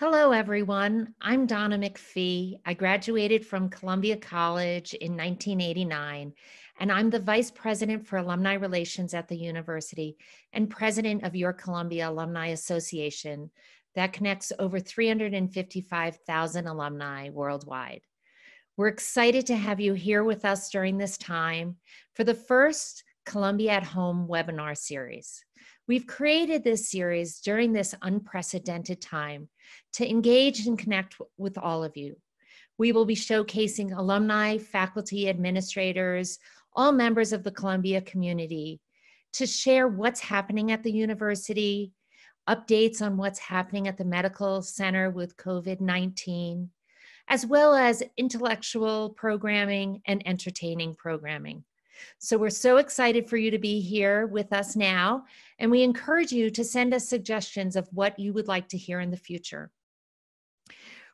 Hello, everyone. I'm Donna MacPhee. I graduated from Columbia College in 1989, and I'm the Vice President for Alumni Relations at the university and President of Your Columbia Alumni Association that connects over 355,000 alumni worldwide. We're excited to have you here with us during this time for the first Columbia at Home webinar series. We've created this series during this unprecedented time to engage and connect with all of you. We will be showcasing alumni, faculty, administrators, all members of the Columbia community to share what's happening at the university, updates on what's happening at the medical center with COVID 19, as well as intellectual programming and entertaining programming. So we're so excited for you to be here with us now, and we encourage you to send us suggestions of what you would like to hear in the future.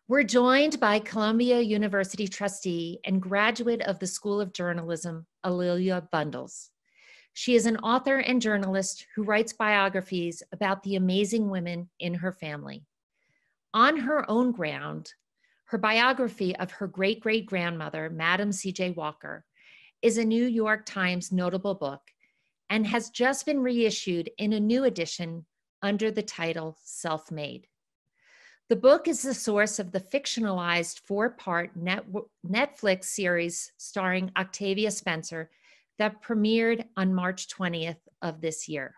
We're joined by Columbia University trustee and graduate of the School of Journalism, A'Lelia Bundles. She is an author and journalist who writes biographies about the amazing women in her family. On her own ground, her biography of her great great grandmother, Madam C.J. Walker, is a New York Times notable book and has just been reissued in a new edition under the title Self Made. The book is the source of the fictionalized four part net, Netflix series starring Octavia Spencer that premiered on March 20th of this year.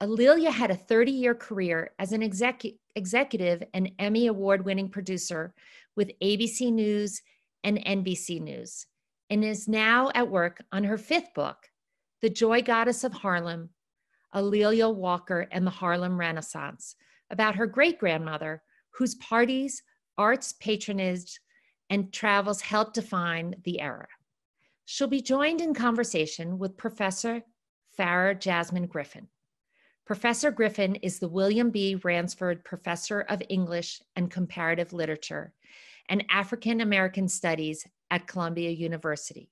A'Lelia had a 30 year career as an execu- executive and Emmy Award winning producer with ABC News and NBC News and is now at work on her fifth book, The Joy Goddess of Harlem, A'Lelia Walker and the Harlem Renaissance, about her great grandmother, whose parties, arts patronage, and travels helped define the era. She'll be joined in conversation with Professor Farah Jasmine Griffin. Professor Griffin is the William B. Ransford Professor of English and Comparative Literature and African American Studies at Columbia University.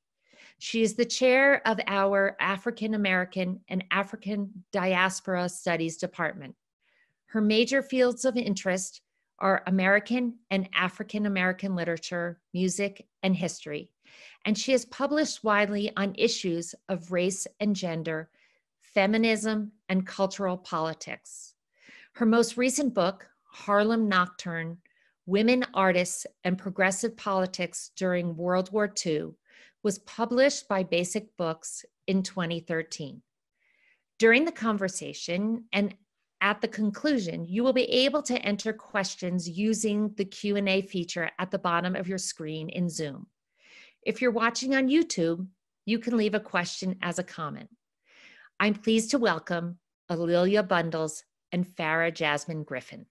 She is the chair of our African American and African Diaspora Studies Department. Her major fields of interest are American and African American literature, music, and history. And she has published widely on issues of race and gender, feminism, and cultural politics. Her most recent book, Harlem Nocturne Women Artists and Progressive Politics During World War II was published by Basic Books in 2013. During the conversation and at the conclusion, you will be able to enter questions using the Q&A feature at the bottom of your screen in Zoom. If you're watching on YouTube, you can leave a question as a comment. I'm pleased to welcome A'Lelia Bundles and Farah Jasmine Griffin.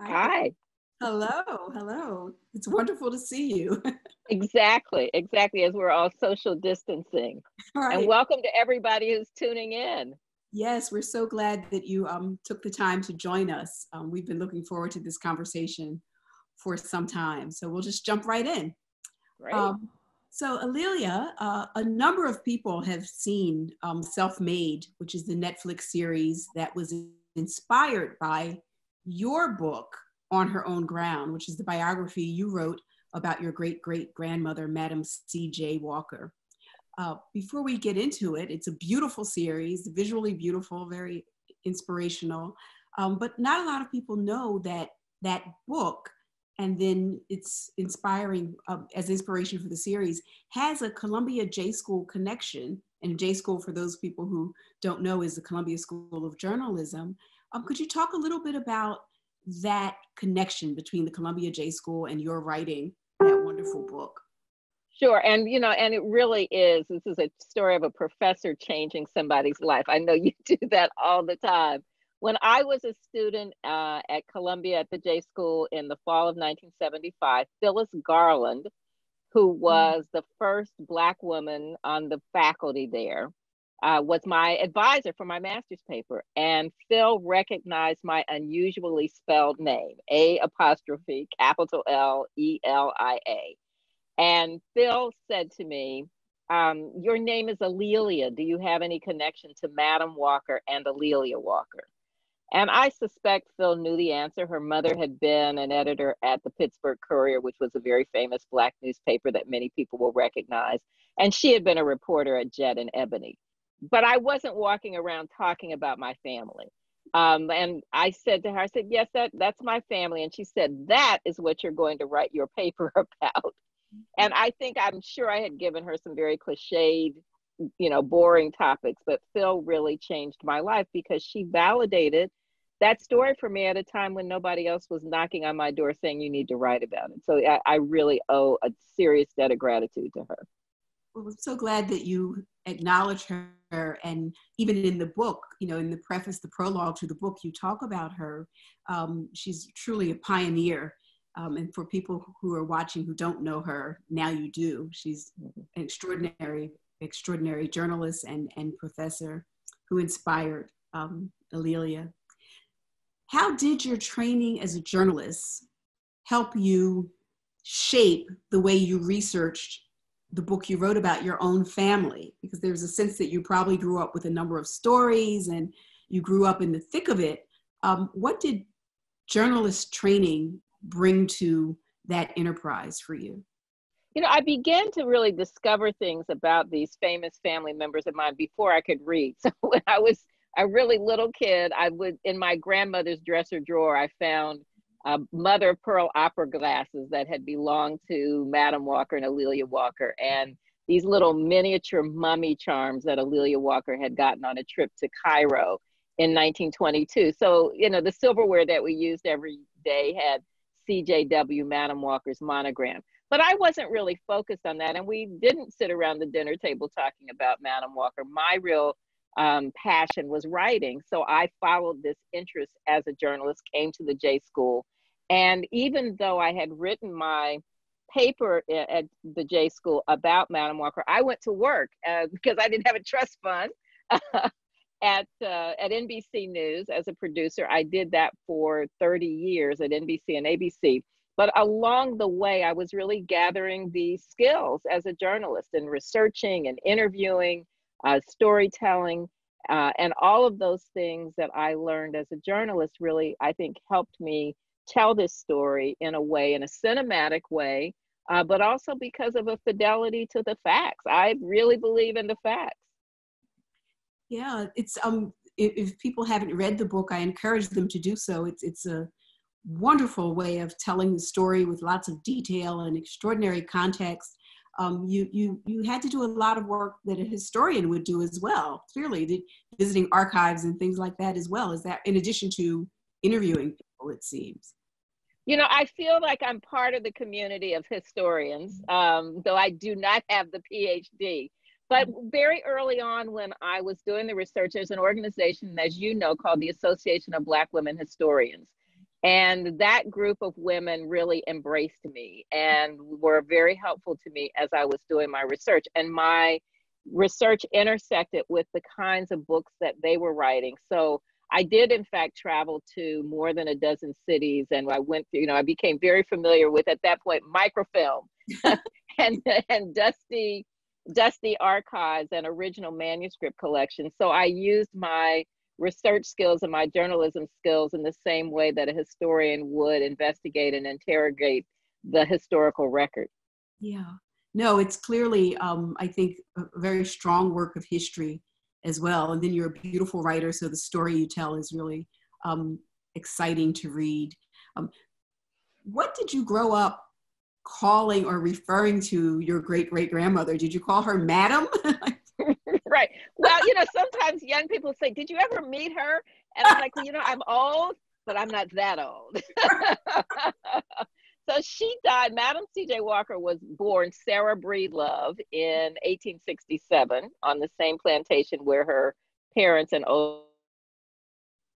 Hi. Hello, hello. It's wonderful to see you. exactly, exactly, as we're all social distancing. Right. And welcome to everybody who's tuning in. Yes, we're so glad that you um, took the time to join us. Um, we've been looking forward to this conversation for some time. So we'll just jump right in. Great. Um, so, A'Lelia, uh, a number of people have seen um, Self Made, which is the Netflix series that was inspired by your book, On Her Own Ground, which is the biography you wrote about your great great grandmother, Madam C.J. Walker. Uh, before we get into it, it's a beautiful series, visually beautiful, very inspirational. Um, but not a lot of people know that that book, and then it's inspiring uh, as inspiration for the series, has a Columbia J School connection. And J School, for those people who don't know, is the Columbia School of Journalism. Um, could you talk a little bit about that connection between the Columbia J School and your writing that wonderful book? Sure, and you know, and it really is. This is a story of a professor changing somebody's life. I know you do that all the time. When I was a student uh, at Columbia at the J School in the fall of 1975, Phyllis Garland, who mm. was mm. the first Black woman on the faculty there, uh, was my advisor for my master's paper. And Phil recognized my unusually spelled name, A apostrophe capital L E L I A. And Phil said to me, um, your name is A'Lelia. Do you have any connection to Madam Walker and A'Lelia Walker? And I suspect Phil knew the answer. Her mother had been an editor at the Pittsburgh Courier, which was a very famous Black newspaper that many people will recognize. And she had been a reporter at Jet and Ebony. But I wasn't walking around talking about my family. Um, and I said to her, I said, yes, that, that's my family. And she said, that is what you're going to write your paper about. And I think I'm sure I had given her some very cliched, you know, boring topics, but Phil really changed my life because she validated that story for me at a time when nobody else was knocking on my door saying you need to write about it. So I, I really owe a serious debt of gratitude to her. Well, I'm so glad that you acknowledge her. And even in the book, you know, in the preface, the prologue to the book, you talk about her. Um, she's truly a pioneer. Um, and for people who are watching who don't know her, now you do. She's an extraordinary, extraordinary journalist and, and professor who inspired um, A'Lelia. How did your training as a journalist help you shape the way you researched the book you wrote about your own family because there's a sense that you probably grew up with a number of stories and you grew up in the thick of it. Um, what did journalist training bring to that enterprise for you? You know i began to really discover things about these famous family members of mine before i could read. So when i was a really little kid i would in my grandmother's dresser drawer i found uh, mother of pearl opera glasses that had belonged to Madam Walker and A'Lelia Walker, and these little miniature mummy charms that A'Lelia Walker had gotten on a trip to Cairo in 1922. So, you know, the silverware that we used every day had CJW Madam Walker's monogram. But I wasn't really focused on that, and we didn't sit around the dinner table talking about Madam Walker. My real um, passion was writing. So I followed this interest as a journalist, came to the J School, and even though I had written my paper at the J School about Madam Walker, I went to work uh, because I didn't have a trust fund at uh, at NBC News as a producer. I did that for 30 years at NBC and ABC. But along the way, I was really gathering the skills as a journalist and researching and interviewing, uh, storytelling, uh, and all of those things that I learned as a journalist really, I think, helped me tell this story in a way, in a cinematic way, uh, but also because of a fidelity to the facts. I really believe in the facts. Yeah, it's um. If, if people haven't read the book, I encourage them to do so. It's it's a wonderful way of telling the story with lots of detail and extraordinary context. Um, you you you had to do a lot of work that a historian would do as well. Clearly, visiting archives and things like that as well. Is that in addition to interviewing people, it seems. You know, I feel like I'm part of the community of historians, um, though I do not have the PhD. But very early on, when I was doing the research, there's an organization, as you know, called the Association of Black Women Historians. And that group of women really embraced me and were very helpful to me as I was doing my research. And my research intersected with the kinds of books that they were writing. So I did, in fact, travel to more than a dozen cities, and I went through. You know, I became very familiar with at that point microfilm and and dusty, dusty archives and original manuscript collections. So I used my research skills and my journalism skills in the same way that a historian would investigate and interrogate the historical record. Yeah. No, it's clearly, um, I think, a very strong work of history as well. And then you're a beautiful writer, so the story you tell is really um, exciting to read. Um, what did you grow up calling or referring to your great great grandmother? Did you call her Madam? right. Well, you know, sometimes young people say, "Did you ever meet her?" And I'm like, well, you know, I'm old, but I'm not that old. So she died. Madam C.J. Walker was born Sarah Breedlove in 1867 on the same plantation where her parents and old.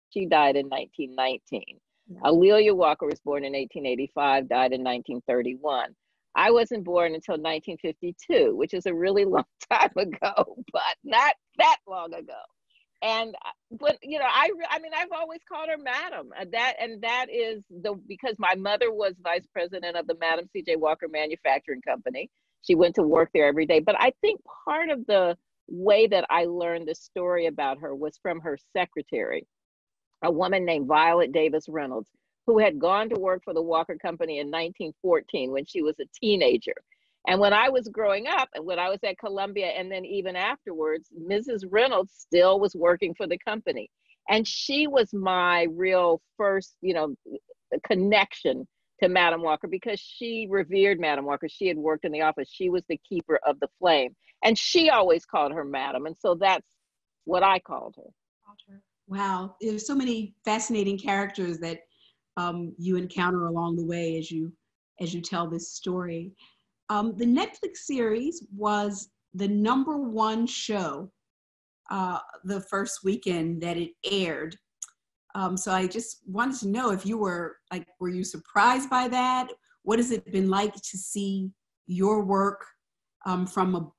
She died in 1919. Yeah. A'Lelia Walker was born in 1885, died in 1931. I wasn't born until 1952, which is a really long time ago, but not that long ago and uh, but you know i i mean i've always called her madam that and that is the because my mother was vice president of the madam cj walker manufacturing company she went to work there every day. But I think part of the way that I learned the story about her was from her secretary, a woman named Violet Davis Reynolds, who had gone to work for the Walker Company in 1914 when she was a teenager. And when I was growing up and when I was at Columbia and then even afterwards, Mrs. Reynolds still was working for the company. And she was my real first, you know, connection to Madam Walker because she revered Madam Walker. She had worked in the office. She was the keeper of the flame. And she always called her Madam. And so that's what I called her. Wow. There's so many fascinating characters that um, you encounter along the way as you as you tell this story. Um, the Netflix series was the number one show uh, the first weekend that it aired. Um, so I just wanted to know if you were like, were you surprised by that? What has it been like to see your work um, from a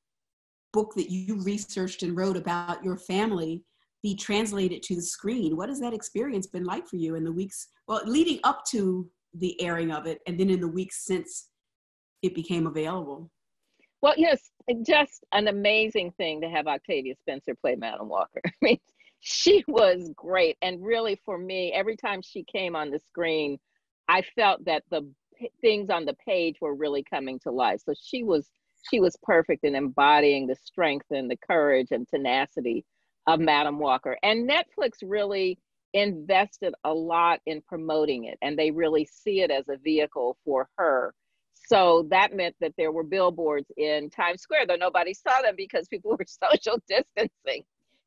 book that you researched and wrote about your family be translated to the screen? What has that experience been like for you in the weeks, well, leading up to the airing of it, and then in the weeks since it became available? Well, yes, just an amazing thing to have Octavia Spencer play Madam Walker. I mean, she was great. And really, for me, every time she came on the screen, I felt that the p- things on the page were really coming to life. So she was she was perfect in embodying the strength and the courage and tenacity of Madam Walker. And Netflix really invested a lot in promoting it, and they really see it as a vehicle for her so that meant that there were billboards in Times Square, though nobody saw them because people were social distancing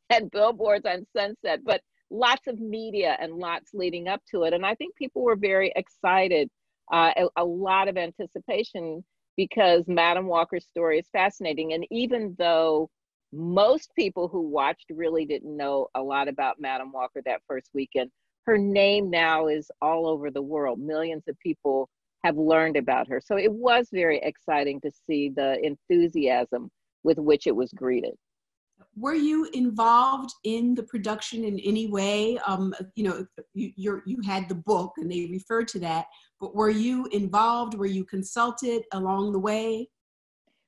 and billboards on Sunset, but lots of media and lots leading up to it. And I think people were very excited, uh, a, a lot of anticipation because Madam Walker's story is fascinating. And even though most people who watched really didn't know a lot about Madam Walker that first weekend, her name now is all over the world. Millions of people have learned about her. So it was very exciting to see the enthusiasm with which it was greeted. Were you involved in the production in any way? Um, you know, you you you had the book, and they referred to that. But were you involved? Were you consulted along the way?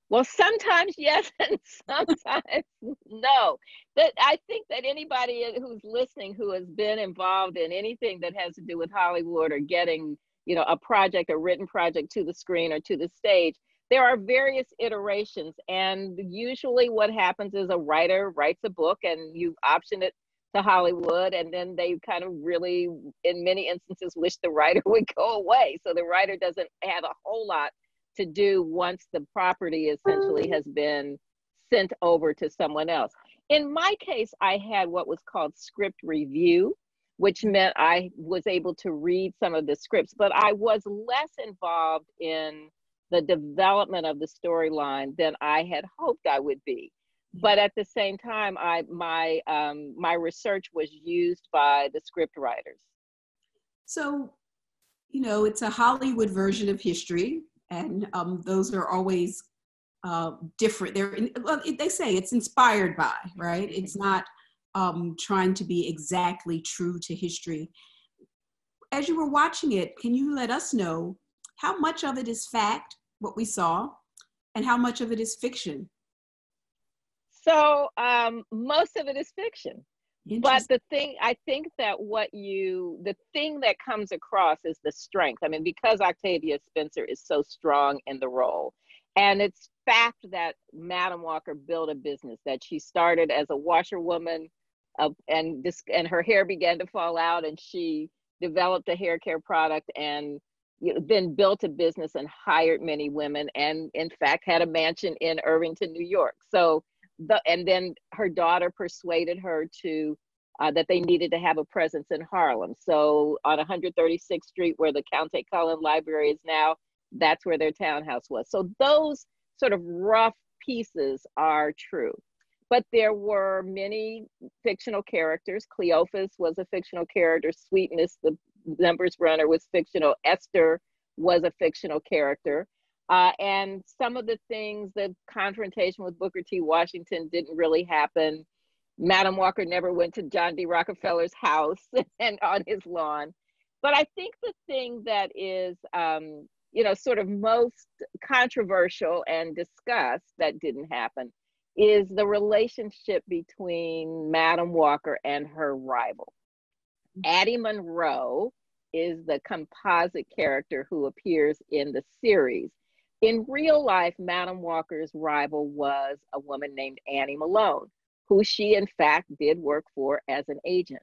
Well, sometimes yes, and sometimes no. That I think that anybody who's listening who has been involved in anything that has to do with Hollywood or getting you know a project a written project to the screen or to the stage. There are various iterations and usually what happens is a writer writes a book and you option it to hollywood and then they kind of really in many instances wish the writer would go away. So the writer doesn't have a whole lot to do once the property essentially has been sent over to someone else. In my case i had what was called script review which meant I was able to read some of the scripts, but I was less involved in the development of the storyline than I had hoped I would be. But at the same time, I my um, my research was used by the script writers. So, you know, it's a Hollywood version of history, and um, those are always uh, different. They're well, they say it's inspired by, right? It's not um, trying to be exactly true to history. As you were watching it, can you let us know how much of it is fact, what we saw, and how much of it is fiction? So um, most of it is fiction. But the thing, I think that what you, the thing that comes across is the strength. I mean, because Octavia Spencer is so strong in the role. And it's fact that Madam Walker built a business, that she started as a washerwoman uh, and this and her hair began to fall out and she developed a hair care product and you know, then built a business and hired many women and in fact had a mansion in irvington new york. So the and then her daughter persuaded her to uh, that they needed to have a presence in harlem. So on 136th street where the countee cullen library is now that's where their townhouse was. So those sort of rough pieces are true but there were many fictional characters. Cleophas was a fictional character. Sweetness, the numbers runner, was fictional. Esther was a fictional character. Uh, and some of the things, the confrontation with Booker T. Washington didn't really happen. Madam Walker never went to John D. Rockefeller's house and on his lawn. But I think the thing that is um, you know, sort of most controversial and discussed that didn't happen is the relationship between Madam Walker and her rival. Addie Monroe is the composite character who appears in the series. In real life, Madam Walker's rival was a woman named Annie Malone, who she in fact did work for as an agent.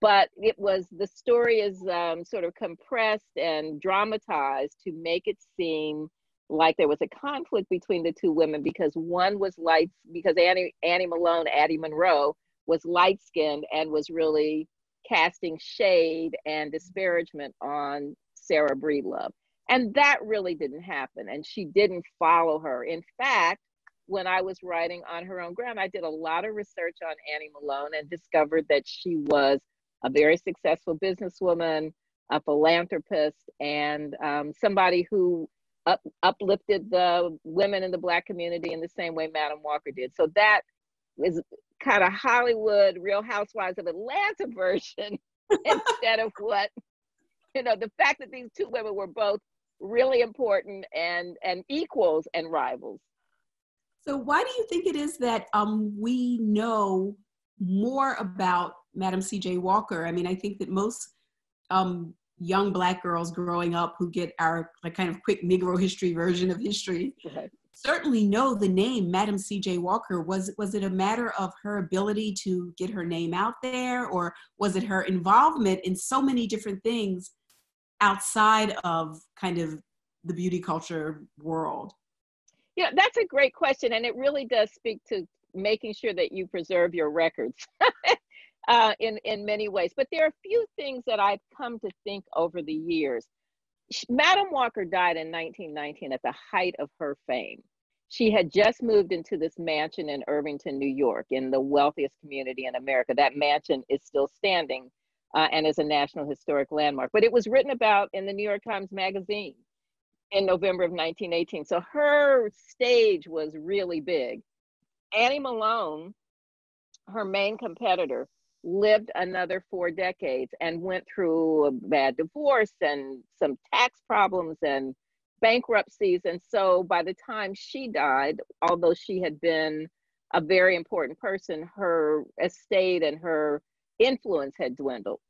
But it was the story is um, sort of compressed and dramatized to make it seem like there was a conflict between the two women because one was light because Annie Annie Malone, Addie Monroe was light skinned and was really casting shade and disparagement on Sarah Breedlove. And that really didn't happen. And she didn't follow her. In fact, when I was writing on her own ground, I did a lot of research on Annie Malone and discovered that she was a very successful businesswoman, a philanthropist, and um, somebody who up, uplifted the women in the Black community in the same way Madam Walker did. So that is kind of Hollywood, Real Housewives of Atlanta version instead of what, you know, the fact that these two women were both really important and and equals and rivals. So why do you think it is that um, we know more about Madam C.J. Walker? I mean, I think that most um, young black girls growing up who get our like kind of quick Negro history version of history right. certainly know the name Madam C.J. Walker. Was was it a matter of her ability to get her name out there, or was it her involvement in so many different things outside of kind of the beauty culture world? Yeah, that's a great question, and it really does speak to making sure that you preserve your records. uh, in, in many ways. But there are a few things that I've come to think over the years. Madam Walker died in 1919 at the height of her fame. She had just moved into this mansion in Irvington, New York, in the wealthiest community in America. That mansion is still standing uh, and is a National Historic Landmark. But it was written about in the New York Times Magazine in November of 1918. So her stage was really big. Annie Malone, her main competitor, lived another four decades and went through a bad divorce and some tax problems and bankruptcies. And so by the time she died, although she had been a very important person, her estate and her influence had dwindled.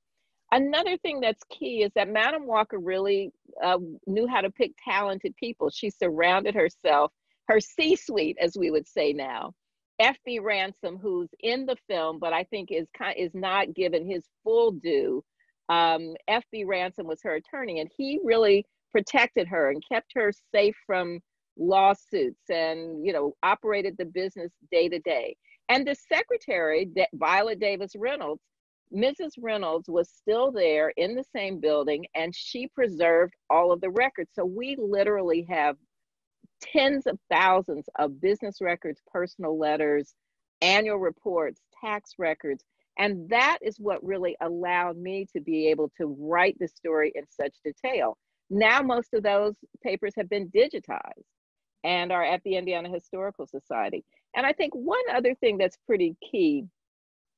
Another thing that's key is that Madam Walker really uh, knew how to pick talented people. She surrounded herself, her C suite, as we would say now, F.B. Ransom, who's in the film, but I think is is not given his full due. Um, F.B. Ransom was her attorney, and he really protected her and kept her safe from lawsuits, and you know operated the business day to day. And the secretary, Violet Davis Reynolds, Mrs. Reynolds was still there in the same building, and she preserved all of the records. So we literally have tens of thousands of business records, personal letters, annual reports, tax records. And that is what really allowed me to be able to write the story in such detail. Now, most of those papers have been digitized and are at the Indiana Historical Society. And I think one other thing that's pretty key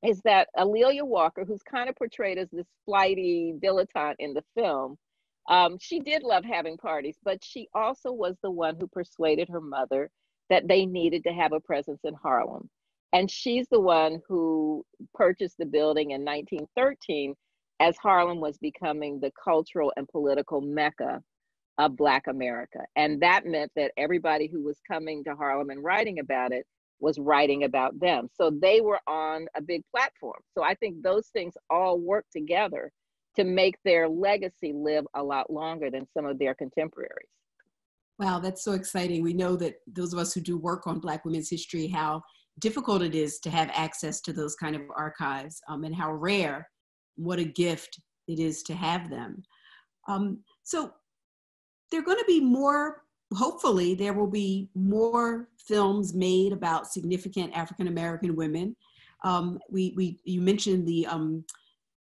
is that A'Lelia Walker, who's kind of portrayed as this flighty dilettante in the film, um, she did love having parties, but she also was the one who persuaded her mother that they needed to have a presence in Harlem. And she's the one who purchased the building in 1913 as Harlem was becoming the cultural and political mecca of Black America. And that meant that everybody who was coming to Harlem and writing about it was writing about them. So they were on a big platform. So I think those things all work together to make their legacy live a lot longer than some of their contemporaries. Wow, that's so exciting. We know that those of us who do work on Black women's history, how difficult it is to have access to those kind of archives um, and how rare, what a gift it is to have them. Um, so there are going to be more, hopefully, there will be more films made about significant African American women. Um, we, we, you mentioned the um,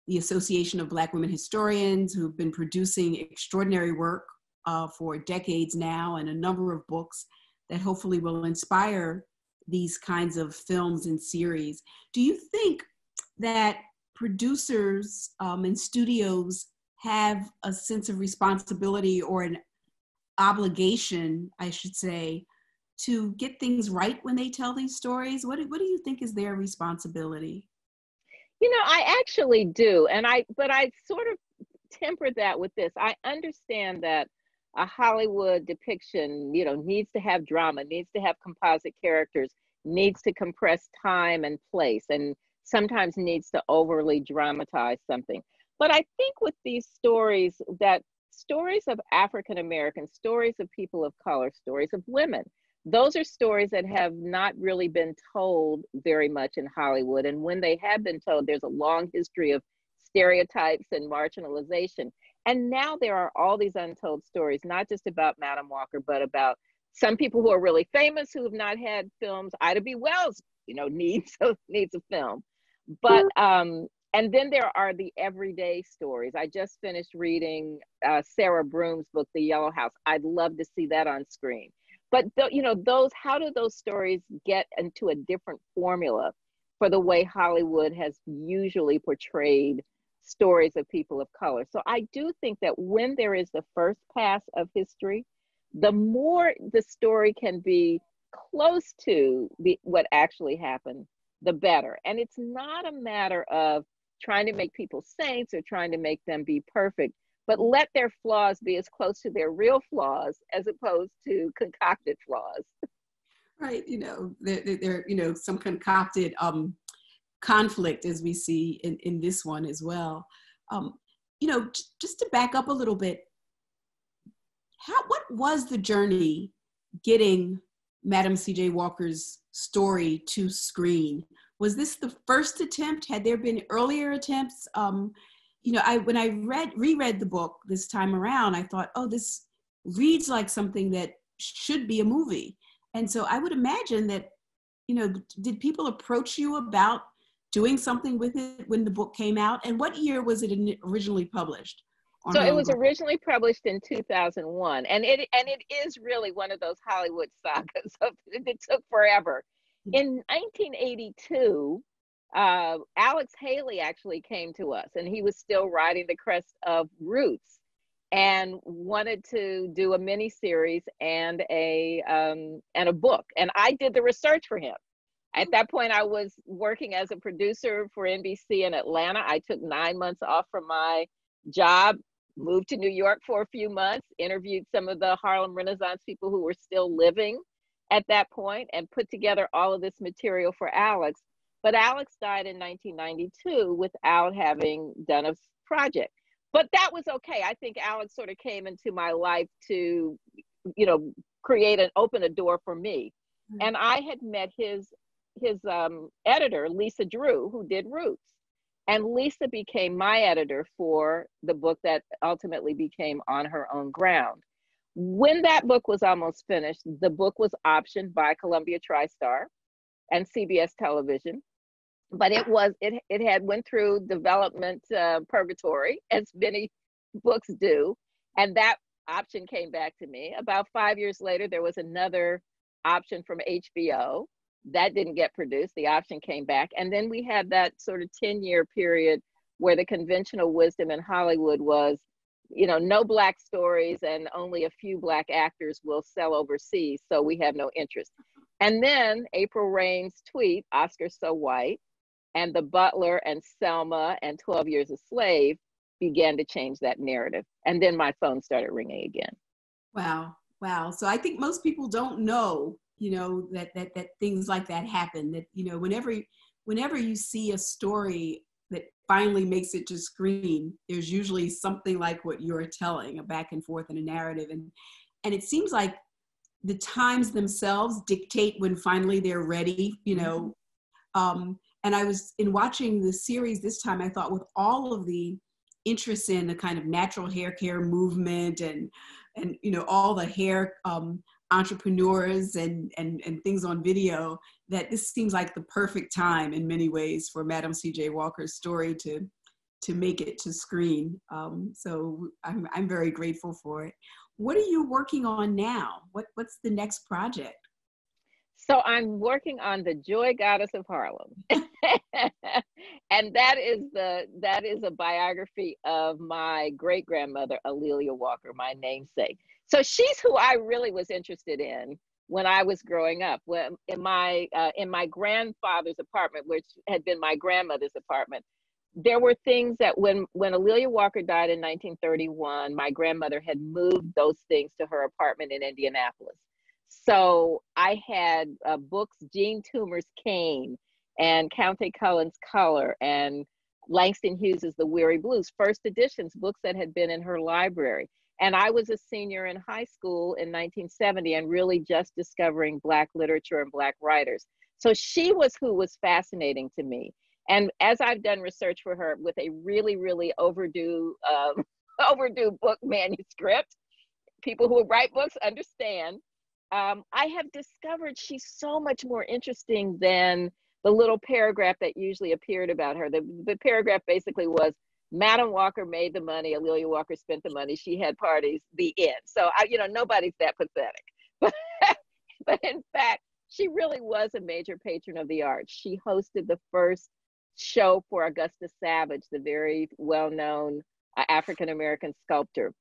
the Association of Black Women Historians, who've been producing extraordinary work uh, for decades now, and a number of books that hopefully will inspire these kinds of films and series. Do you think that producers um, and studios have a sense of responsibility or an obligation, I should say, to get things right when they tell these stories? What, what do you think is their responsibility? You know, I actually do. And I, but I sort of temper that with this. I understand that a Hollywood depiction, you know, needs to have drama, needs to have composite characters, needs to compress time and place, and sometimes needs to overly dramatize something. But I think with these stories that stories of African Americans, stories of people of color, stories of women, those are stories that have not really been told very much in Hollywood. And when they have been told, there's a long history of stereotypes and marginalization. And now there are all these untold stories, not just about Madam Walker, but about some people who are really famous who have not had films. Ida B. Wells, you know, needs a, needs a film. But um, and then there are the everyday stories. I just finished reading uh, Sarah Broom's book, The Yellow House. I'd love to see that on screen. But th- you know, those how do those stories get into a different formula for the way Hollywood has usually portrayed stories of people of color. So I do think that when there is the first pass of history, the more the story can be close to the, what actually happened, the better. And it's not a matter of trying to make people saints or trying to make them be perfect, but let their flaws be as close to their real flaws as opposed to concocted flaws. Right, you know, they're, they're you know some concocted um, conflict as we see in, in this one as well. Um, you know, just to back up a little bit, how what was the journey getting Madam C.J. Walker's story to screen? Was this the first attempt? Had there been earlier attempts? Um, you know, I when I read reread the book this time around, I thought, oh, this reads like something that should be a movie. And so I would imagine that, you know, did people approach you about doing something with it when the book came out? And what year was it originally published? So it was originally published in 2001, and it and it is really one of those Hollywood sagas. it took forever. Hmm. In 1982, uh, Alex Haley actually came to us, and he was still riding the crest of Roots, and wanted to do a mini series and a um, and a book. And I did the research for him. At that point i was working as a producer for nbc in atlanta. I took nine months off from my job moved to new york for a few months interviewed some of the harlem renaissance people who were still living at that point and put together all of this material for alex but alex died in 1992 without having done a project but that was okay i think alex sort of came into my life to you know create and open a door for me mm. and I had met his his um, editor, Lisa Drew, who did Roots. And Lisa became my editor for the book that ultimately became On Her Own Ground. When that book was almost finished, the book was optioned by Columbia TriStar and CBS Television. But it was it it had went through development uh, purgatory as many books do, and that option came back to me. About five years later, there was another option from HBO, that didn't get produced. The option came back. And then we had that sort of 10 year period where the conventional wisdom in Hollywood was, you know, no black stories and only a few black actors will sell overseas. So we have no interest. And then April Reign's tweet, Oscar So White, and The Butler and Selma and 12 Years a Slave began to change that narrative. And then my phone started ringing again. Wow. Wow. So I think most people don't know you know that that that things like that happen that you know whenever whenever you see a story that finally makes it to screen there's usually something like what you're telling a back and forth in a narrative and and it seems like the times themselves dictate when finally they're ready you know mm-hmm. um and i was in watching the series this time i thought with all of the interest in the kind of natural hair care movement and and you know all the hair um, entrepreneurs and, and, and things on video that this seems like the perfect time in many ways for Madam C.J. Walker's story to, to make it to screen. Um, so I'm, I'm very grateful for it. What are you working on now? What, what's the next project? So I'm working on the Joy Goddess of Harlem. and that is the that is a biography of my great grandmother A'Lelia Walker, my namesake. So she's who I really was interested in when I was growing up. When in my uh, in my grandfather's apartment, which had been my grandmother's apartment, there were things that when when A'Lelia Walker died in 1931, my grandmother had moved those things to her apartment in Indianapolis. So I had uh, books, Jean Toomer's Cane, and Countee Cullen's Color, and Langston Hughes's The Weary Blues, first editions, books that had been in her library. And I was a senior in high school in 1970 and really just discovering Black literature and Black writers. So she was who was fascinating to me. And as I've done research for her with a really, really overdue, um, overdue book manuscript, people who write books understand. Um, I have discovered she's so much more interesting than the little paragraph that usually appeared about her. The, the paragraph basically was Madam Walker made the money, A'Lelia Walker spent the money, she had parties, the end. So I, you know, nobody's that pathetic. But but in fact, she really was a major patron of the arts. She hosted the first show for Augusta Savage, the very well-known uh, African American sculptor.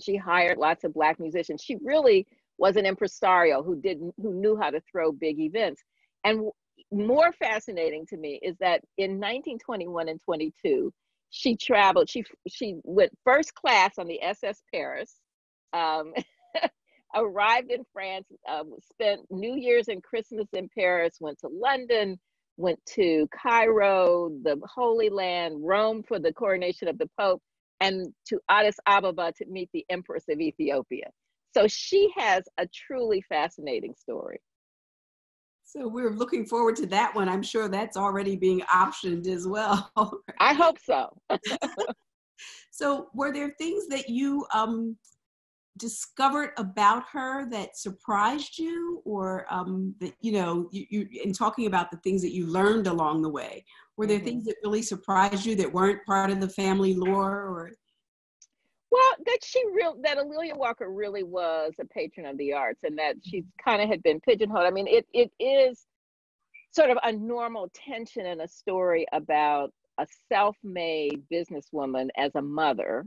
She hired lots of black musicians. She really was an impresario who didn't who knew how to throw big events. And more fascinating to me is that in 1921 and 22, she traveled. She she went first class on the SS Paris, um, arrived in France, uh, spent New Year's and Christmas in Paris, went to London, went to Cairo, the Holy Land, Rome for the coronation of the Pope, and to Addis Ababa to meet the Empress of Ethiopia. So she has a truly fascinating story. So we're looking forward to that one. I'm sure that's already being optioned as well. I hope so. so were there things that you um, discovered about her that surprised you or um, that, you know, you, you, in talking about the things that you learned along the way, were there mm-hmm. things that really surprised you that weren't part of the family lore or? Well, that she real that A'Lelia Walker really was a patron of the arts, and that she kind of had been pigeonholed. I mean, it it is sort of a normal tension in a story about a self-made businesswoman as a mother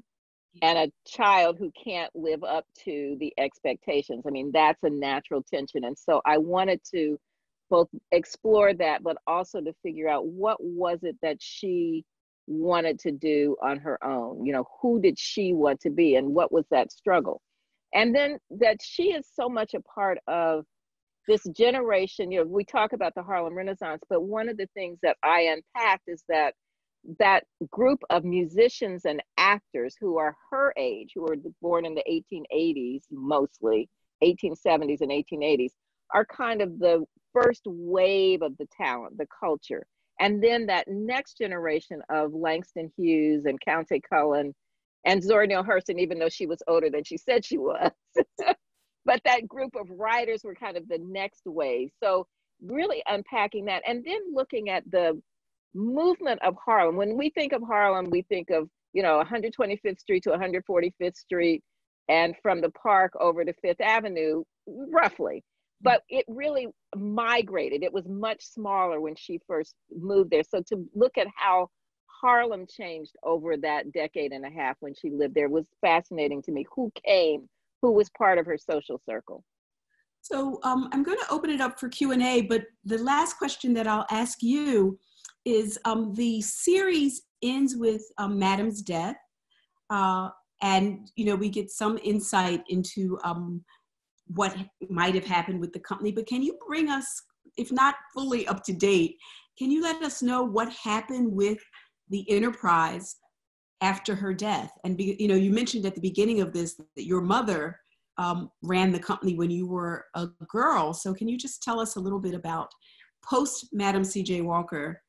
and a child who can't live up to the expectations. I mean, that's a natural tension, and so I wanted to both explore that, but also to figure out what was it that she wanted to do on her own. You know, who did she want to be and what was that struggle? And then that she is so much a part of this generation. You know, we talk about the Harlem Renaissance, but one of the things that I unpacked is that that group of musicians and actors who are her age, who were born in the 1880s mostly, 1870s and 1880s, are kind of the first wave of the talent, the culture. And then that next generation of Langston Hughes and Countee Cullen and Zora Neale Hurston, even though she was older than she said she was. but that group of writers were kind of the next wave. So really unpacking that and then looking at the movement of Harlem. When we think of Harlem, we think of, you know, 125th Street to 145th Street and from the park over to Fifth Avenue, roughly but it really migrated. It was much smaller when she first moved there. So to look at how Harlem changed over that decade and a half when she lived there was fascinating to me. Who came? Who was part of her social circle? So um, I'm going to open it up for Q&A, but the last question that I'll ask you is um, the series ends with um, Madam's death. Uh, and, you know, we get some insight into um, what might have happened with the company, but can you bring us, if not fully up to date, can you let us know what happened with the enterprise after her death? And be, you know, you mentioned at the beginning of this that your mother um, ran the company when you were a girl. So can you just tell us a little bit about post Madam C.J. Walker,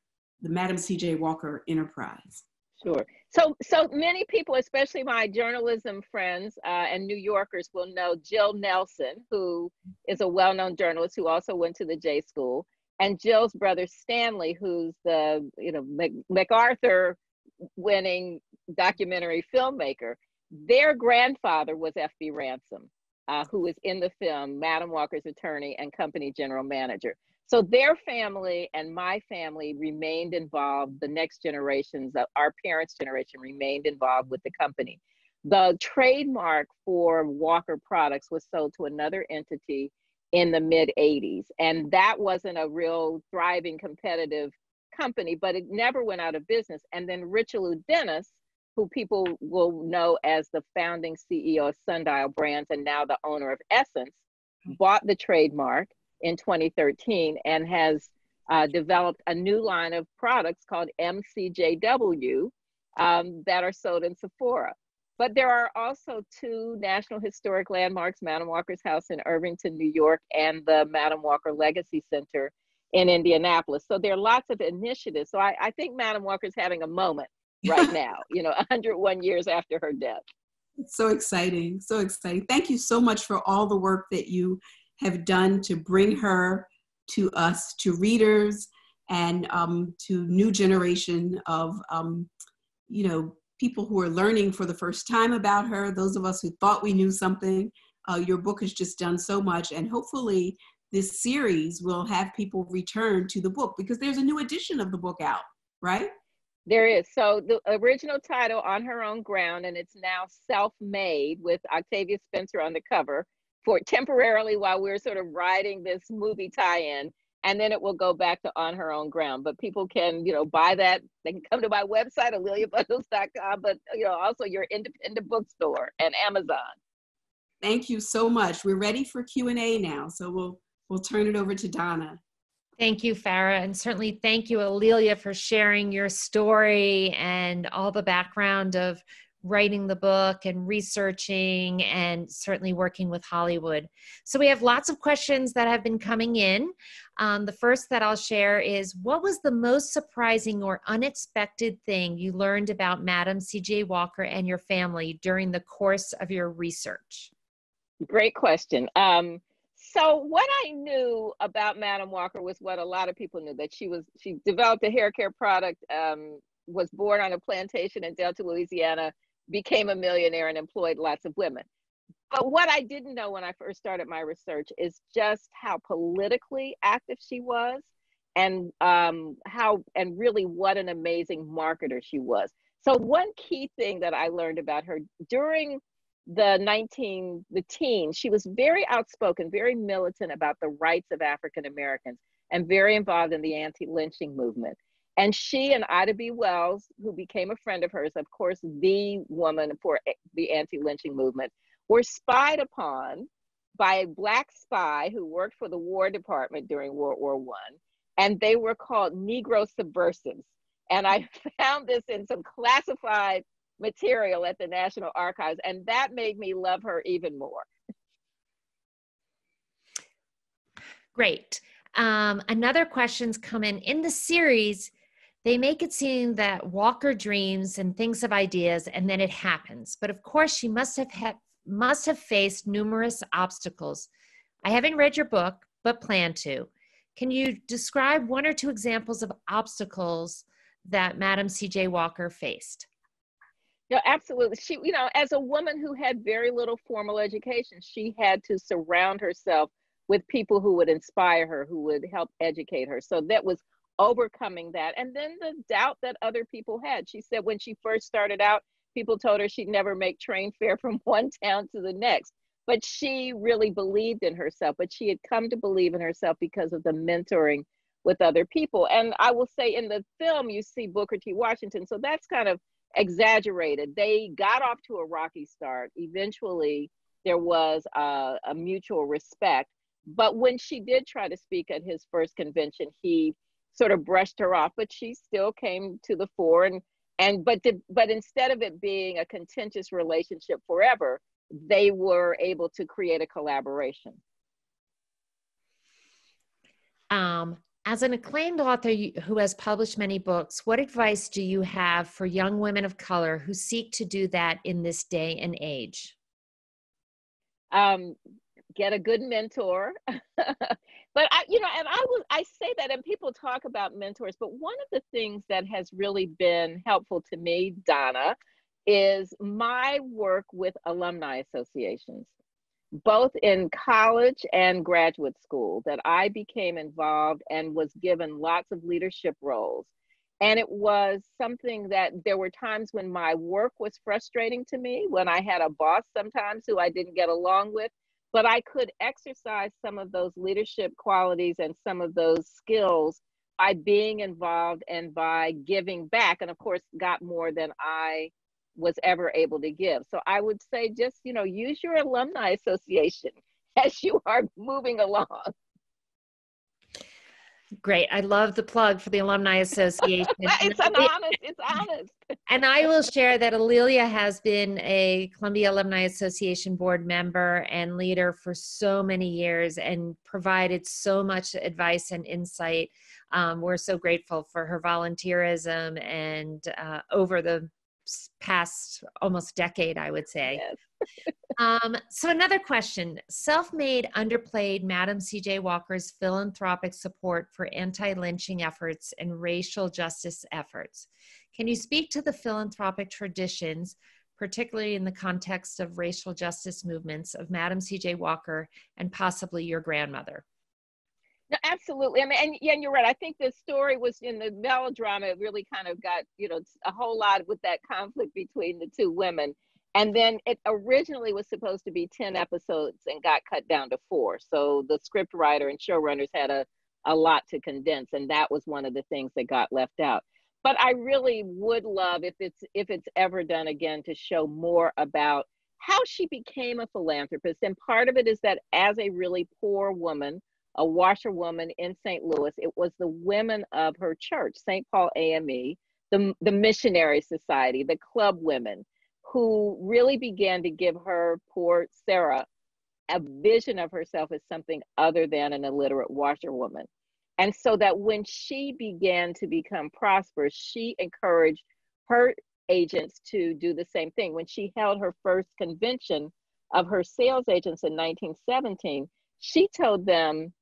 the Madam C.J. Walker enterprise? Sure. So, so many people, especially my journalism friends uh, and New Yorkers, will know Jill Nelson, who is a well-known journalist who also went to the J School, and Jill's brother Stanley, who's the you know MacArthur winning documentary filmmaker. Their grandfather was F.B. Ransom, uh, who is in the film Madam Walker's attorney and company general manager. So their family and my family remained involved. The next generations, uh, our parents' generation, remained involved with the company. The trademark for Walker products was sold to another entity in the mid 80s. And that wasn't a real thriving competitive company, but it never went out of business. And then Richelieu Dennis, who people will know as the founding CEO of Sundial Brands and now the owner of Essence, bought the trademark in 2013 and has uh, developed a new line of products called MCJW um, that are sold in Sephora. But there are also two National Historic Landmarks, Madam Walker's House in Irvington, New York, and the Madam Walker Legacy Center in Indianapolis. So there are lots of initiatives. So I, I think Madam Walker's having a moment right now, you know, 101 years after her death. It's so exciting, so exciting. Thank you so much for all the work that you have done to bring her to us, to readers, and um, to new generation of, um, you know, people who are learning for the first time about her, those of us who thought we knew something. Uh, your book has just done so much, and hopefully, this series will have people return to the book because there's a new edition of the book out, right? There is. So the original title, On Her Own Ground, and it's now self made with Octavia Spencer on the cover for temporarily while we're sort of riding this movie tie in and then it will go back to on her own ground. But people can, you know, buy that. They can come to my website, aleliabundles.com, but you know, also your independent bookstore and Amazon. Thank you so much. We're ready for Q and A now, so we'll we'll turn it over to Donna. Thank you, Farah, and certainly thank you, A'Lelia, for sharing your story and all the background of writing the book and researching and certainly working with Hollywood. So we have lots of questions that have been coming in. Um, the first that I'll share is What was the most surprising or unexpected thing you learned about Madam C.J. Walker and your family during the course of your research? Great question. Um, so what I knew about Madam Walker was what a lot of people knew that she was she developed a hair care product, um, was born on a plantation in Delta, Louisiana, became a millionaire and employed lots of women. But what I didn't know when I first started my research is just how politically active she was and um, how and really what an amazing marketer she was. So one key thing that I learned about her during the 19 the teens, she was very outspoken, very militant about the rights of African Americans and very involved in the anti-lynching movement. And she and Ida B. Wells, who became a friend of hers, of course, the woman for the anti lynching movement, were spied upon by a black spy who worked for the War Department during World War One, and they were called Negro subversives. And I found this in some classified material at the National Archives, and that made me love her even more. Great. Um, another question's come in in the series they make it seem that Walker dreams and thinks of ideas and then it happens. But of course, she must have had, must have faced numerous obstacles. I haven't read your book, but plan to. Can you describe one or two examples of obstacles that Madam C.J. Walker faced? Yeah, absolutely. She, you know, as a woman who had very little formal education, she had to surround herself with people who would inspire her, who would help educate her. So that was overcoming that. And then the doubt that other people had. She said when she first started out, people told her she'd never make train fare from one town to the next. But she really believed in herself, but she had come to believe in herself because of the mentoring with other people. And I will say in the film, you see Booker T. Washington. So that's kind of exaggerated. They got off to a rocky start. Eventually, there was a, a mutual respect. But when she did try to speak at his first convention, he sort of brushed her off, but she still came to the fore and and but did, but instead of it being a contentious relationship forever, they were able to create a collaboration. Um, as an acclaimed author who has published many books, what advice do you have for young women of color who seek to do that in this day and age? Um, get a good mentor. but I, you know, and I will, I say that, and people talk about mentors, but one of the things that has really been helpful to me, Donna, is my work with alumni associations, both in college and graduate school, that I became involved and was given lots of leadership roles. And it was something that there were times when my work was frustrating to me, when I had a boss sometimes who I didn't get along with, but I could exercise some of those leadership qualities and some of those skills by being involved and by giving back. And of course, got more than I was ever able to give. So I would say just, you know, use your alumni association as you are moving along. Great. I love the plug for the Alumni Association. it's an honest, it's honest. and I will share that A'Lelia has been a Columbia Alumni Association board member and leader for so many years and provided so much advice and insight. Um, we're so grateful for her volunteerism and uh, over the past almost decade, I would say. Yes. um, so, another question Self made underplayed Madam C.J. Walker's philanthropic support for anti lynching efforts and racial justice efforts. Can you speak to the philanthropic traditions, particularly in the context of racial justice movements, of Madam C.J. Walker and possibly your grandmother? No, absolutely. I mean, and yeah, and you're right. I think the story was in the melodrama. It really kind of got you know a whole lot with that conflict between the two women, and then it originally was supposed to be ten episodes and got cut down to four. So the script writer and showrunners had a a lot to condense, and that was one of the things that got left out. But I really would love if it's if it's ever done again to show more about how she became a philanthropist. And part of it is that as a really poor woman a washerwoman in St. Louis. It was the women of her church, St. Paul AME, the, the Missionary Society, the club women, who really began to give her, poor Sarah, a vision of herself as something other than an illiterate washerwoman. And so that when she began to become prosperous, she encouraged her agents to do the same thing. When she held her first convention of her sales agents in 1917, she told them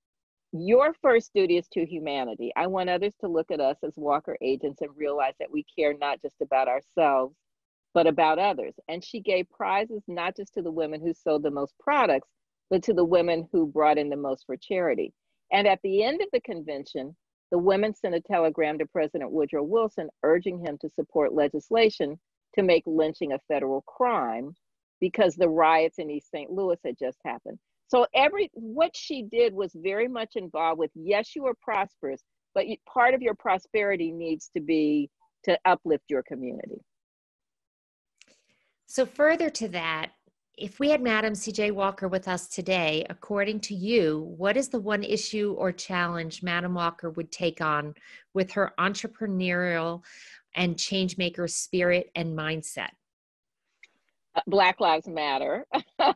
your first duty is to humanity. I want others to look at us as Walker agents and realize that we care not just about ourselves, but about others. And she gave prizes not just to the women who sold the most products, but to the women who brought in the most for charity. And at the end of the convention, the women sent a telegram to President Woodrow Wilson urging him to support legislation to make lynching a federal crime because the riots in East St. Louis had just happened. So every what she did was very much involved with yes, you are prosperous, but part of your prosperity needs to be to uplift your community. So further to that, if we had Madam CJ Walker with us today, according to you, what is the one issue or challenge Madam Walker would take on with her entrepreneurial and changemaker spirit and mindset? Uh, Black Lives Matter.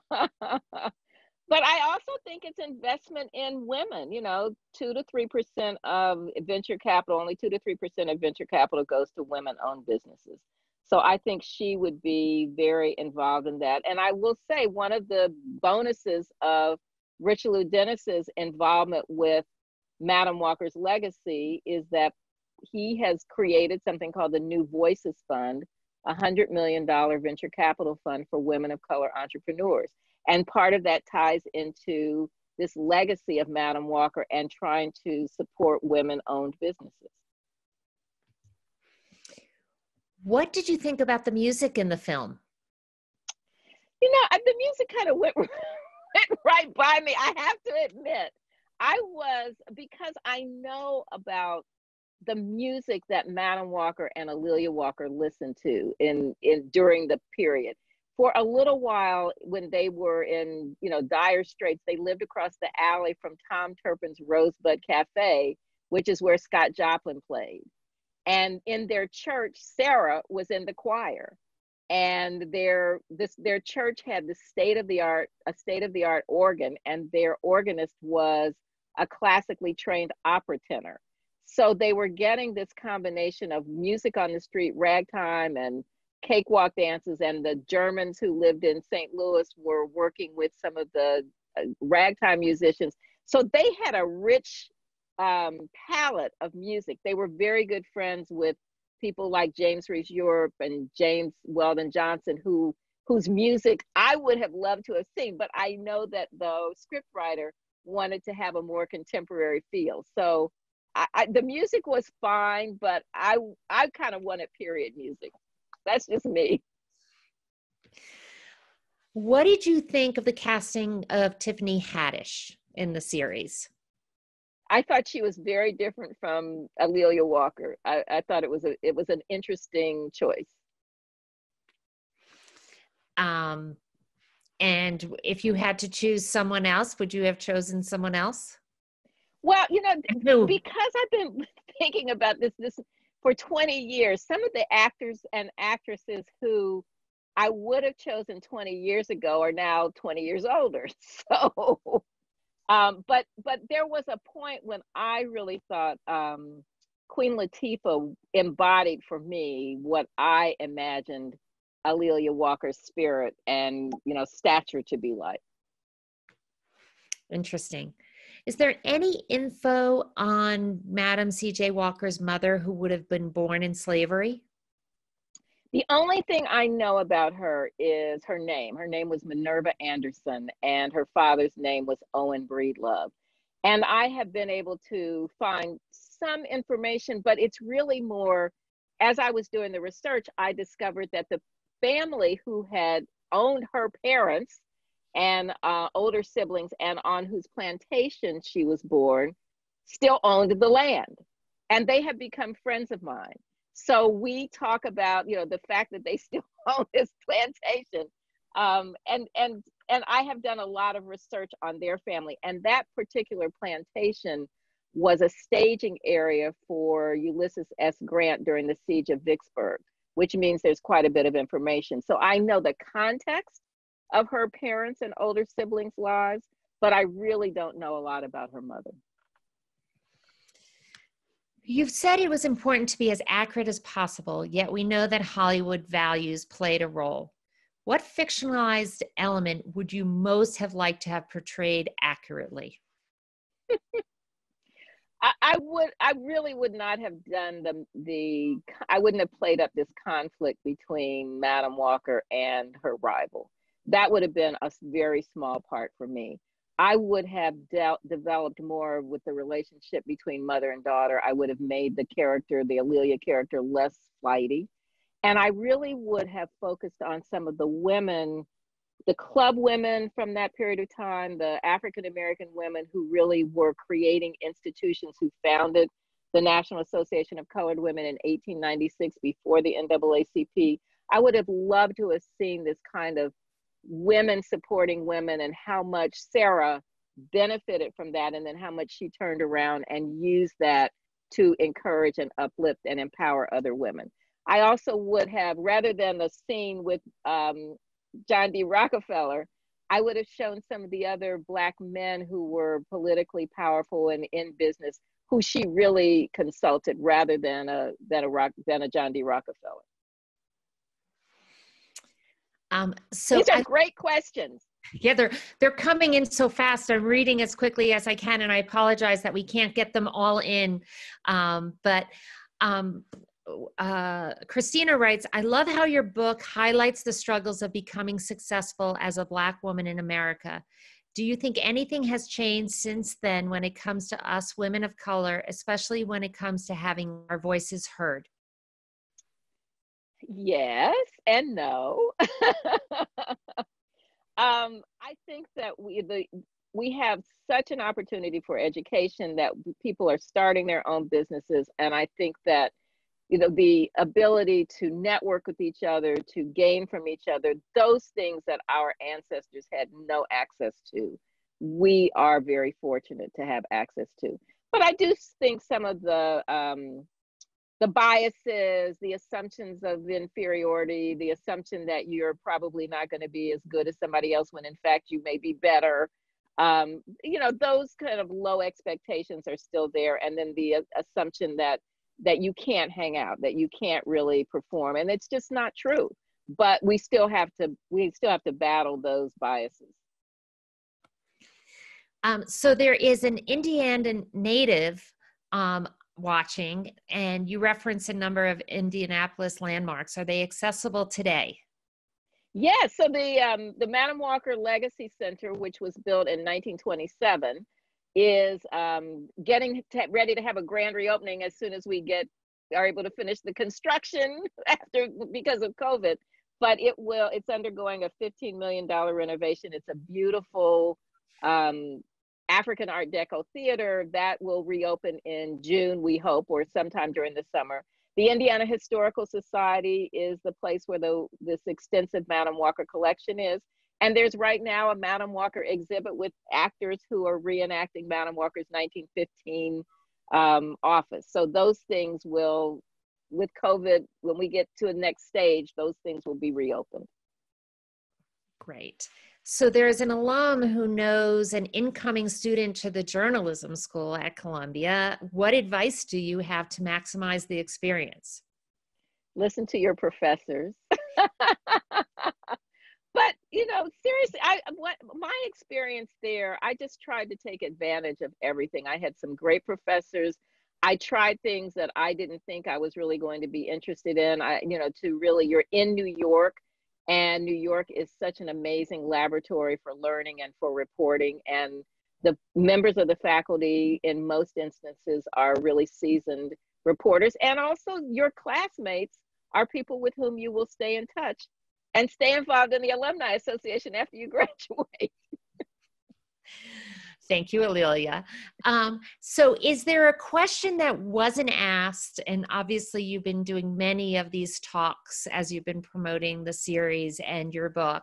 but I also think it's investment in women. You know, two to three percent of venture capital, only two to three percent of venture capital goes to women-owned businesses. So I think she would be very involved in that. And I will say one of the bonuses of Richelieu Dennis's involvement with Madam Walker's legacy is that he has created something called the New Voices Fund, a hundred million dollar venture capital fund for women of color entrepreneurs. And part of that ties into this legacy of Madam Walker and trying to support women owned businesses. What did you think about the music in the film? You know, the music kind of went, went right by me. I have to admit, I was, because I know about the music that Madam Walker and A'Lelia Walker listened to in, in during the period for a little while when they were in you know dire straits they lived across the alley from tom turpin's rosebud cafe which is where scott joplin played. And in their church sarah was in the choir. And their this their church had the state of the art a state of the art organ and their organist was a classically trained opera tenor. So they were getting this combination of music on the street ragtime and cakewalk dances and the Germans who lived in St. Louis were working with some of the uh, ragtime musicians. So they had a rich um, palette of music. They were very good friends with people like James Reese Europe and James Weldon Johnson, who whose music I would have loved to have seen, but I know that the scriptwriter wanted to have a more contemporary feel. So I, I, the music was fine, but I I kind of wanted period music. That's just me. What did you think of the casting of Tiffany Haddish in the series? I thought she was very different from A'Lelia Walker. I, I thought it was a it was an interesting choice. Um, and if you had to choose someone else, would you have chosen someone else? Well, you know, because I've been thinking about this this for 20 years, some of the actors and actresses who I would have chosen 20 years ago are now 20 years older. So um, but but there was a point when I really thought um, Queen Latifah embodied for me what I imagined A'Lelia Walker's spirit and you know stature to be like. Interesting. Is there any info on Madam C.J. Walker's mother who would have been born in slavery? The only thing I know about her is her name. Her name was Minerva Anderson, and her father's name was Owen Breedlove. And I have been able to find some information, but it's really more as I was doing the research, I discovered that the family who had owned her parents and uh, older siblings and on whose plantation she was born still owned the land. And they have become friends of mine. So we talk about, you know, the fact that they still own this plantation. Um, and and and I have done a lot of research on their family, and that particular plantation was a staging area for Ulysses S. Grant during the siege of Vicksburg, which means there's quite a bit of information. So I know the context of her parents and older siblings' lives, but I really don't know a lot about her mother. You've said it was important to be as accurate as possible, yet we know that Hollywood values played a role. What fictionalized element would you most have liked to have portrayed accurately? I, I, would I really would not have done the the I wouldn't have played up this conflict between Madam Walker and her rival. That would have been a very small part for me. I would have dealt, developed more with the relationship between mother and daughter. I would have made the character, the A'Lelia character, less flighty. And I really would have focused on some of the women, the club women from that period of time, the African American women who really were creating institutions, who founded the National Association of Colored Women in 1896 before the NAACP. I would have loved to have seen this kind of women supporting women and how much Sarah benefited from that and then how much she turned around and used that to encourage and uplift and empower other women. I also would have, rather than the scene with um, John D. Rockefeller, I would have shown some of the other Black men who were politically powerful and in business who she really consulted rather than a, than a, rock, than a John D. Rockefeller. Um, so these are I, great questions. Yeah, they're they're coming in so fast. I'm reading as quickly as I can, and I apologize that we can't get them all in. Um, but um, uh, Christina writes, I love how your book highlights the struggles of becoming successful as a Black woman in America. Do you think anything has changed since then when it comes to us women of color, especially when it comes to having our voices heard? Yes and no. um, I think that we the we have such an opportunity for education that people are starting their own businesses, and I think that you know the ability to network with each other, to gain from each other, those things that our ancestors had no access to, we are very fortunate to have access to. But I do think some of the um, the biases, the assumptions of inferiority, the assumption that you're probably not going to be as good as somebody else when in fact you may be better. Um, you know, those kind of low expectations are still there. And then the assumption that that you can't hang out, that you can't really perform. And it's just not true. But we still have to we still have to battle those biases. Um, so there is an Indiana native um, watching, and you reference a number of Indianapolis landmarks. Are they accessible today? Yes. Yeah, so the um, the Madam Walker Legacy Center, which was built in 1927, is um, getting ready to have a grand reopening as soon as we get are able to finish the construction after because of COVID. But it will. It's undergoing a 15 million dollar renovation. It's a beautiful um, African Art Deco theater that will reopen in June, we hope, or sometime during the summer. The Indiana Historical Society is the place where the, this extensive Madam Walker collection is. And there's right now a Madam Walker exhibit with actors who are reenacting Madam Walker's 1915 um, office. So those things will, with COVID, when we get to the next stage, those things will be reopened. Great. So there's an alum who knows an incoming student to the journalism school at Columbia. What advice do you have to maximize the experience? Listen to your professors. but you know seriously i what my experience there i just tried to take advantage of everything i had some great professors i tried things that i didn't think i was really going to be interested in i you know to really you're in new york and new york is such an amazing laboratory for learning and for reporting and the members of the faculty in most instances are really seasoned reporters and also your classmates are people with whom you will stay in touch and stay involved in the Alumni Association after you graduate. Thank you, A'Lelia. Um, so, is there a question that wasn't asked? And obviously, you've been doing many of these talks as you've been promoting the series and your book.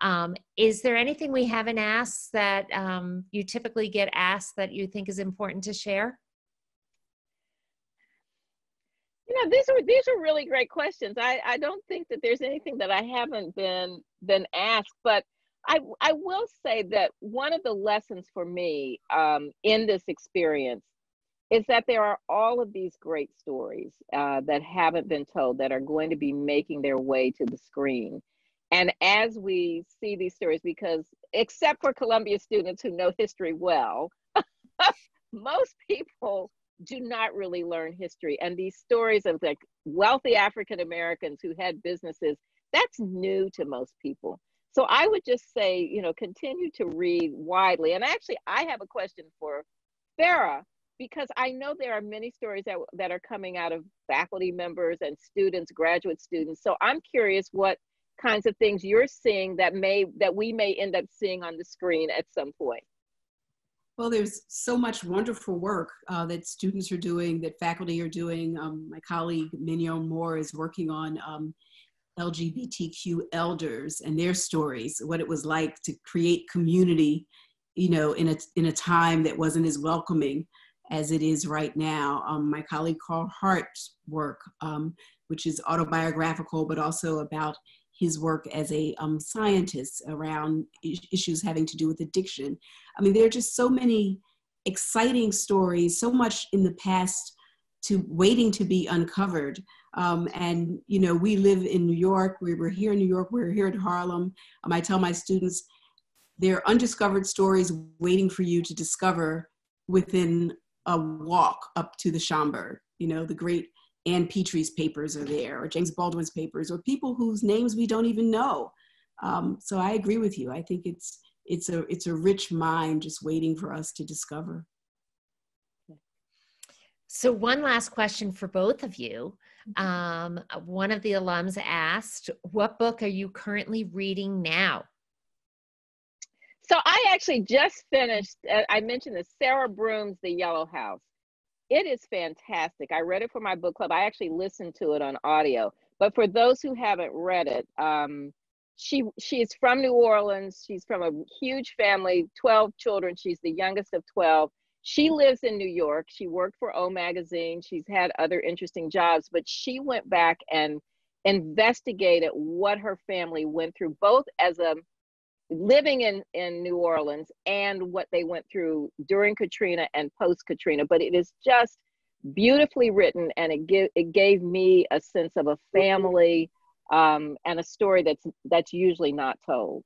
Um, is there anything we haven't asked that um, you typically get asked that you think is important to share? you know these are these are really great questions i i don't think that there's anything that i haven't been been asked but i i will say that one of the lessons for me um, in this experience is that there are all of these great stories uh, that haven't been told that are going to be making their way to the screen and as we see these stories because except for columbia students who know history well most people do not really learn history. And these stories of like wealthy African Americans who had businesses, that's new to most people. So I would just say, you know, continue to read widely. And actually, I have a question for Farah because I know there are many stories that, that are coming out of faculty members and students, graduate students. So I'm curious what kinds of things you're seeing that may that we may end up seeing on the screen at some point. Well, there's so much wonderful work uh, that students are doing, that faculty are doing. Um, my colleague Mignon Moore is working on um, LGBTQ elders and their stories, what it was like to create community, you know, in a, in a time that wasn't as welcoming as it is right now. Um, my colleague Carl Hart's work, um, which is autobiographical, but also about his work as a um, scientist around issues having to do with addiction. I mean, there are just so many exciting stories, so much in the past to waiting to be uncovered. Um, and, you know, we live in New York, we were here in New York, we are here at Harlem. Um, I tell my students, there are undiscovered stories waiting for you to discover within a walk up to the Schomburg, you know, the great Ann Petry's papers are there, or James Baldwin's papers, or people whose names we don't even know. Um, so I agree with you. I think it's it's a it's a rich mind just waiting for us to discover. So one last question for both of you. Um, one of the alums asked, "What book are you currently reading now?" So I actually just finished. Uh, I mentioned this Sarah Broom's The Yellow House. It is fantastic. I read it for my book club. I actually listened to it on audio. But for those who haven't read it, um, she she is from New Orleans. She's from a huge family, 12 children. She's the youngest of 12. She lives in New York. She worked for O Magazine. She's had other interesting jobs, but she went back and investigated what her family went through, both as a living in in New Orleans and what they went through during Katrina and post Katrina. But it is just beautifully written, and it give it gave me a sense of a family um, and a story that's that's usually not told.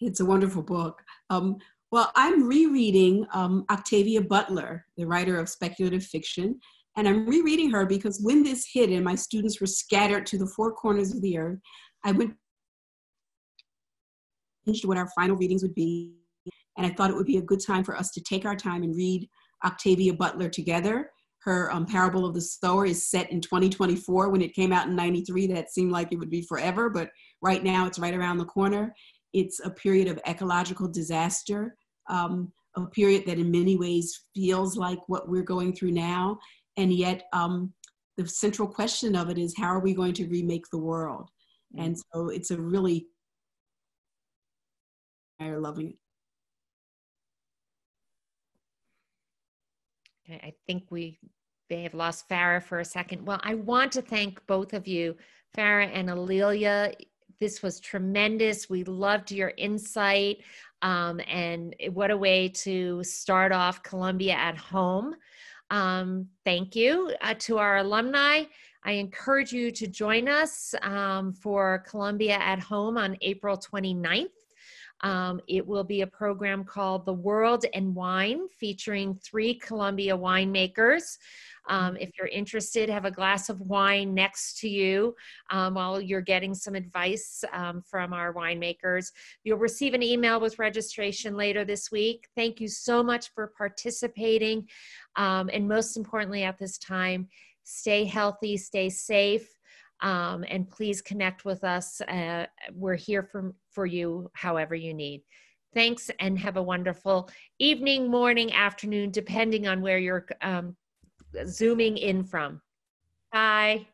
It's a wonderful book. Um, well, I'm rereading um, Octavia Butler, the writer of speculative fiction, and I'm rereading her because when this hit and my students were scattered to the four corners of the earth, I went to what our final readings would be. And I thought it would be a good time for us to take our time and read Octavia Butler together. Her um, Parable of the Sower is set in 2024. When it came out in 93, that seemed like it would be forever, but right now it's right around the corner. It's a period of ecological disaster, um, a period that in many ways feels like what we're going through now. And yet, um, the central question of it is how are we going to remake the world? Mm. And so it's a really, I'm loving it. I think we may have lost Farah for a second. Well, I want to thank both of you, Farah and A'Lelia. This was tremendous. We loved your insight. Um, and what a way to start off Columbia at home. Um, thank you uh, to our alumni. I encourage you to join us um, for Columbia at Home on April 29th. Um, it will be a program called The World and Wine featuring three Columbia winemakers. Um, if you're interested, have a glass of wine next to you um, while you're getting some advice um, from our winemakers. You'll receive an email with registration later this week. Thank you so much for participating. Um, and most importantly, at this time, stay healthy, stay safe. Um, and please connect with us. Uh, we're here for, for you however you need. Thanks and have a wonderful evening, morning, afternoon, depending on where you're um, zooming in from. Bye.